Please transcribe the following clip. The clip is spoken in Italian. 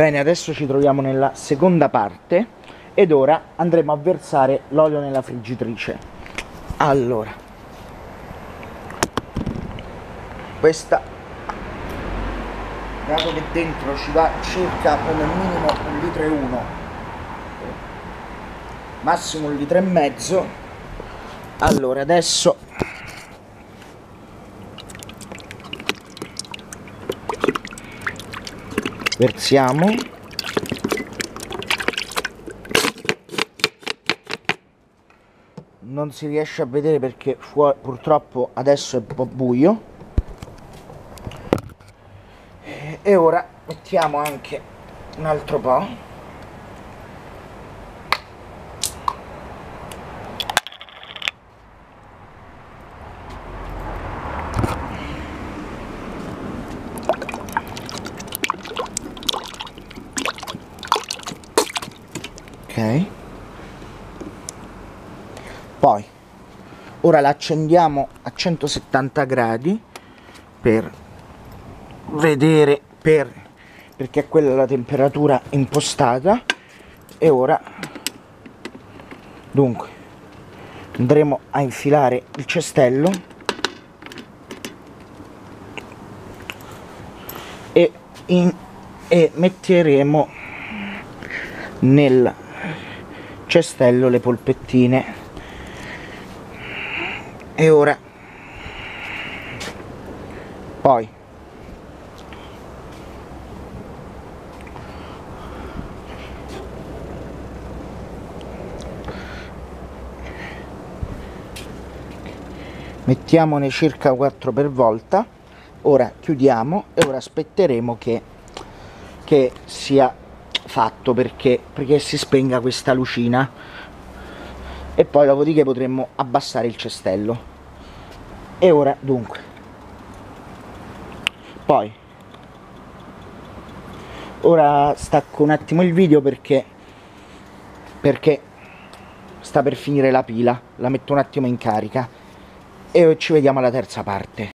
Bene, adesso ci troviamo nella seconda parte ed ora andremo a versare l'olio nella friggitrice. Allora, questa, dato che dentro ci va circa come minimo un litro e uno, massimo un litro e mezzo, allora adesso versiamo. Non si riesce a vedere perché fuori, purtroppo adesso è un po' buio. E ora mettiamo anche un altro po' poi ora la accendiamo a 170 gradi per vedere per perché quella è la temperatura impostata. E ora dunque andremo a infilare il cestello. E, in, e metteremo nel cestello le polpettine. E ora poi mettiamone circa 4 per volta. Ora chiudiamo e ora aspetteremo che, che sia fatto perché, perché si spenga questa lucina. E poi dopodiché potremmo abbassare il cestello. E ora dunque. Poi. Ora stacco un attimo il video perché perché sta per finire la pila. La metto un attimo in carica. E ci vediamo alla terza parte